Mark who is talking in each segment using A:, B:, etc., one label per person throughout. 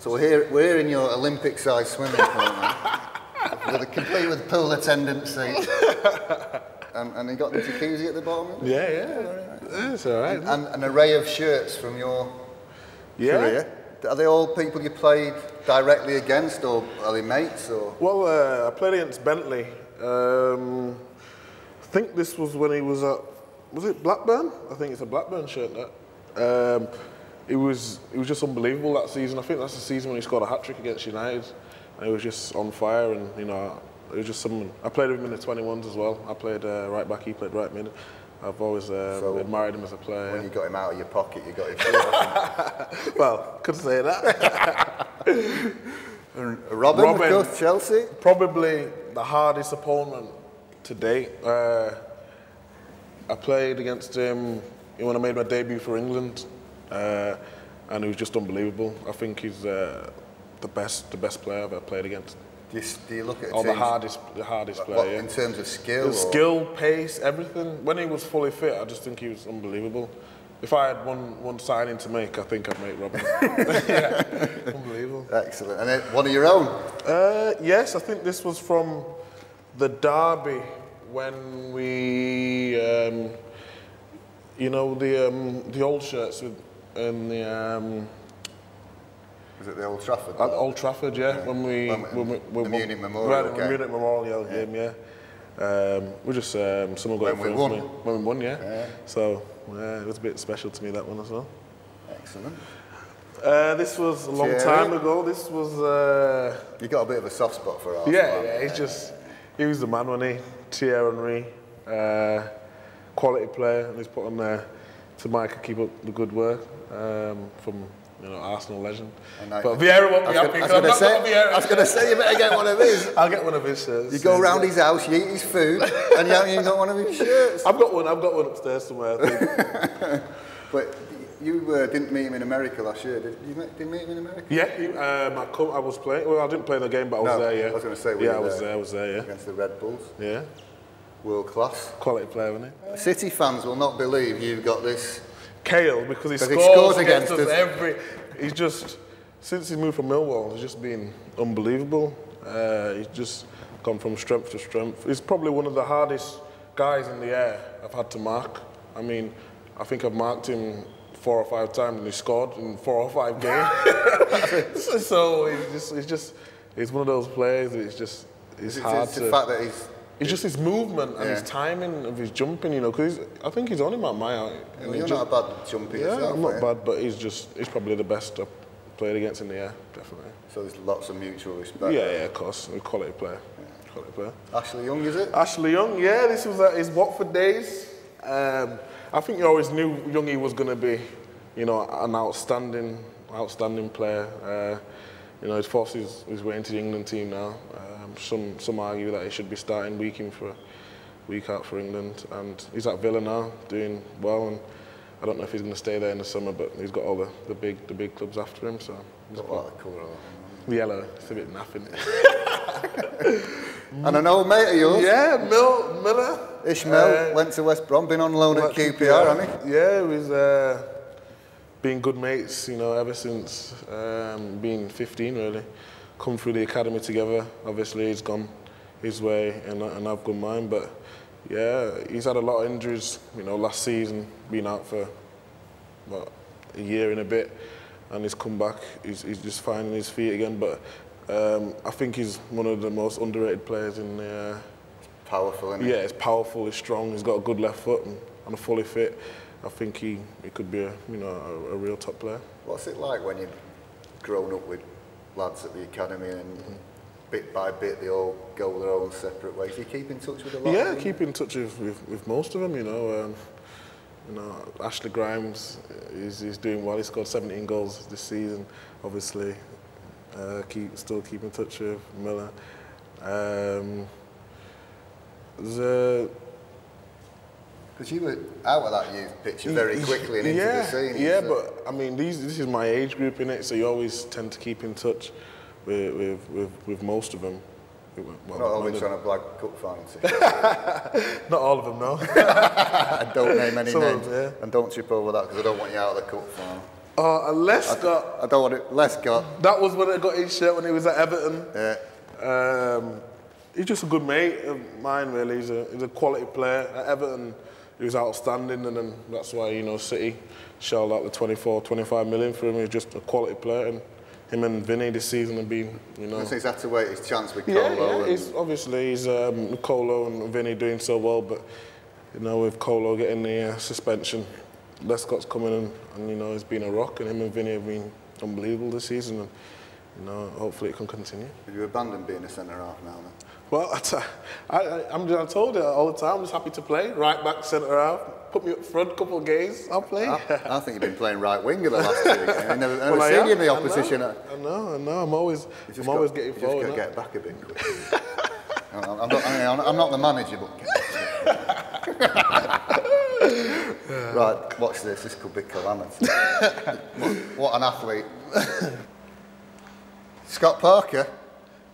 A: So we're here, we're here in your Olympic-sized swimming pool now, with a complete with pool attendant seat, and, and you got the jacuzzi at the bottom,
B: Yeah, yeah. It's all right.
A: and an array of shirts from your
B: yeah.
A: career. Are they all people you played directly against, or are they mates, or?
B: Well, uh, I played against Bentley. Um, I think this was when he was at, was it Blackburn? I think it's a Blackburn shirt. That. Um, it was it was just unbelievable that season. I think that's the season when he scored a hat trick against United. And he was just on fire, and you know, it was just someone. I played with him in the 21s as well. I played uh, right back, he played right mid. I've always uh,
A: So,
B: admired him as a player.
A: When you got him out of your pocket, you got shirt.
B: well, could say that.
A: him. Robben, Robben. Chelsea.
B: Probably the hardest opponent to date. Uh, I played against him when I made my debut for England, uh, and he was just unbelievable. I think he's uh, the best, the best player I've ever played against.
A: Do you, do you look at
B: Or the hardest, the hardest player.
A: What,
B: yeah.
A: in terms of skill?
B: Skill, pace, everything. When he was fully fit, I just think he was unbelievable. If I had one, one signing to make, I think I'd make Robben. yeah, unbelievable.
A: Excellent. And one of your own.
B: Uh, yes, I think this was from the derby when we, um, you know, the um, the old shirts with and the um,
A: Was it the Old Trafford?
B: at Old Trafford, yeah, when we
A: When-
B: when we,
A: the
B: when we-
A: Munich Memorial
B: right, the
A: game.
B: Munich Memorial game, yeah. Um, we just um, someone got
A: When
B: it
A: we
B: for
A: won.
B: me when we won, yeah.
A: Yeah.
B: So yeah, it was a bit special to me that one as well.
A: Excellent.
B: Uh, this was a long
A: Thierry?
B: time ago. This was. Uh,
A: You got a bit of a soft spot for Arsenal.
B: Yeah, yeah, he's just, he was the man, wasn't he? Thierry Henry, uh, quality player, and he's put on there to Mike keep up the good work um, from, you know, Arsenal legend.
A: I-
B: but Vieira won't be happy
A: gonna- I was
B: because I've
A: gonna
B: not
A: say,
B: got Vieira.
A: I was going to say you better get one of his.
B: I'll get one of his shirts.
A: You go round his house, you eat his food, and you haven't even got one of his shirts.
B: I've got one, I've got one upstairs somewhere, I think.
A: But you uh, didn't meet him in America last year, did you? Did you meet him in America?
B: yeah, um, I, co- I was playing, well, I didn't play the game, but I was
A: No,
B: there, yeah.
A: I was gonna say, were
B: Yeah, I was
A: there?
B: there, I was there, yeah.
A: Against the Red Bulls.
B: Yeah,
A: World class.
B: quality player, wasn't he?
A: City fans will not believe you've got this.
B: Cahill because he
A: Because he
B: scores,
A: scores
B: against,
A: against
B: us every. He's just since he moved from Millwall, he's just been unbelievable. Uh, he's just gone from strength to strength. He's probably one of the hardest guys in the air I've had to mark. I mean, I think I've marked him four or five times and he scored in four or five games. so, he's just, he's just, he's one of those players. that It's just, it's
A: It's,
B: hard
A: it's
B: to.
A: the fact that he's.
B: It's just his movement and his timing of his jumping, you know, because I think he's only about my height. and he
A: You're not bad jumpy
B: yeah,
A: yourself.
B: I'm not
A: eh?
B: bad, but he's just he's probably the best I've played against in the air, definitely.
A: So there's lots of mutual respect.
B: Yeah, yeah, of course, a quality player, quality player.
A: Ashley Young, is it?
B: Ashley Young, yeah, this was at his Watford days. Um, I think you always knew Youngie was going to be, you know, an outstanding, outstanding player. Uh, you know, he's forced his, his way into the England team now. Um, some some argue that he should be starting week in for week out for England, and he's at Villa now, doing well. And I don't know if he's going to stay there in the summer, but he's got all the, the big the big clubs after him. So he's
A: Got a lot of colour
B: yellow, it's a bit naffing.
A: And an old mate of yours,
B: yeah, Mill Miller.
A: Ishmael,
B: Uh,
A: went to West Brom, been on loan at
B: Well,
A: QPR, hasn't he?
B: Yeah, we've uh, been good mates, you know, ever since um, being 15, really. Come through the academy together. Obviously, he's gone his way and, and I've gone mine. But yeah, he's had a lot of injuries, you know, last season, been out for what, a year and a bit, and he's come back. He's, he's just finding his feet again. But um, I think he's one of the most underrated players in the. Uh,
A: Powerful,
B: yeah, he's powerful, he's strong, he's got a good left foot, and, and fully fit. I think he, he could be a you know a, a real top player.
A: What's it like when you've grown up with lads at the academy and bit by bit they all go their own separate ways? Do you keep in touch with a lot
B: Yeah,
A: of them?
B: keep in touch with, with, with most of them. You know, um, you know Ashley Grimes is he's doing well. He scored 17 goals this season. Obviously, uh, keep still keep in touch with Miller. Um, there's a
A: Because you were out of that youth picture very quickly and into
B: yeah,
A: the scene.
B: Yeah,
A: so-
B: but I mean, these, this is my age group in it, so you always tend to keep in touch with with, with, with most of them. Well,
A: Not only trying to blag cup finance.
B: not all of them, no.
A: and don't name any
B: Some
A: names.
B: them,
A: And don't trip over that because I don't want you out of the cup final.
B: Oh, and Lescott.
A: I don't want it. Lescott.
B: That was when I got his shirt when he was at Everton.
A: Yeah.
B: Um, he's just a good mate of mine, really. He's a, he's a quality player. At Everton, he was outstanding, and then that's why, you know, City shelled out the 24, 25 million for him. He's just a quality player. And him and Vinny this season have been, you know.
A: So he's had to wait his chance with
B: Yeah,
A: Kolo.
B: yeah.
A: and-
B: He's, obviously, he's um, Kolo and Vinny doing so well, but, you know, with Kolo getting the uh, suspension, Lescott's coming in, and, you know, he's been a rock, and him and Vinny have been unbelievable this season. And, you know, hopefully it can continue.
A: Did you abandoned being a centre half now then?
B: Well, I, I, I, I'm, I told you all the time, I'm just happy to play. Right back, centre half. Put me up front, couple of games, I'll play.
A: I, I think you've been playing right winger the last two weeks. I've never, never
B: Well,
A: seen you in the
B: I know,
A: opposition.
B: I know, I know. I'm always, I'm
A: just
B: always getting forward.
A: Just got get back a bit I'm not, I'm not the manager, but. right, watch this. This could be calamity. what, what an athlete. Scott Parker.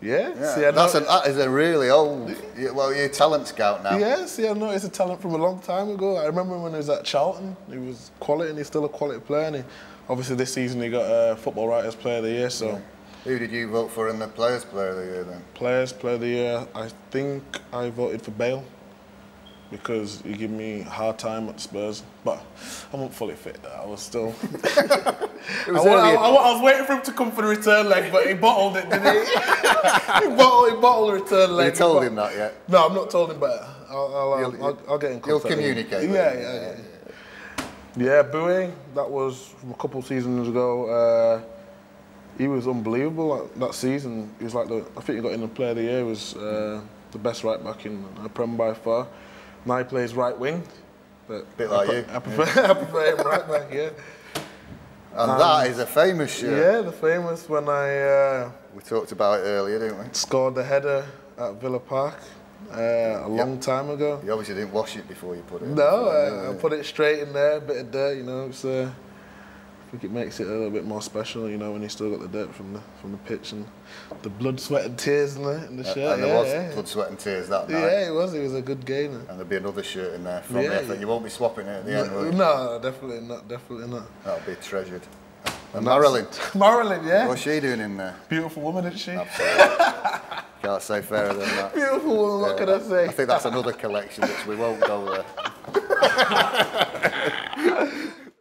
B: Yeah,
A: Yeah,
B: see, I
A: that's
B: know,
A: a, that is a really old. yeah, Well, you're a talent scout now.
B: Yeah, see, I noticed a talent from a long time ago. I remember when he was at Charlton, he was quality and he's still a quality player. And he, obviously, this season he got uh, Football Writers Player of the Year. So,
A: Who did you vote for in the Players Player of the Year then?
B: Players Player of the Year, I think I voted for Bale because he gave me a hard time at Spurs. But I wasn't fully fit. I was still.
A: It
B: I,
A: was
B: I,
A: early-
B: I wa- I was waiting for him to come for the return leg, but he bottled it, didn't he? he, bottled, he bottled the return leg.
A: you told
B: But-
A: him that yet?
B: No, I'm not told him, but I'll, I'll,
A: You'll-
B: I'll, I'll get in contact.
A: you'll communicate
B: Yeah,
A: him,
B: yeah,
A: yeah,
B: yeah. Yeah, Bowie, that was from a couple of seasons ago. Uh, he was unbelievable that, that season. He was like the, I think he got in the Player of the Year. He was uh, the best right back in the Prem by far. Now he plays right wing. But
A: Bit
B: I
A: like
B: pre-
A: you.
B: I prefer, I prefer him right back. Yeah.
A: And that is a famous shirt.
B: Yeah, the famous when I uh,
A: We talked about it earlier, didn't we?
B: scored the header at Villa Park uh, a long time ago.
A: You obviously didn't wash it before you put it. in.
B: No, I, I put it straight in there, bit of dirt, you know. It's, uh, I think it makes it a little bit more special, you know, when you still got the dirt from the from the pitch and the blood, sweat, and tears in the in the shirt.
A: and there
B: yeah,
A: was
B: yeah.
A: blood, sweat, and tears that night.
B: yeah, it was. It was a good game.
A: And there'll be another shirt in there from
B: Yeah,
A: the effort.
B: yeah.
A: You won't be swapping it at the end, will
B: No,
A: you?
B: no, definitely not. Definitely not.
A: That'll be treasured. And Marilyn,
B: Marilyn, yeah,
A: what's she doing in there?
B: beautiful woman, isn't she?
A: Can't say fairer than that.
B: Beautiful woman. What can I say?
A: I think that's another collection which we won't go there.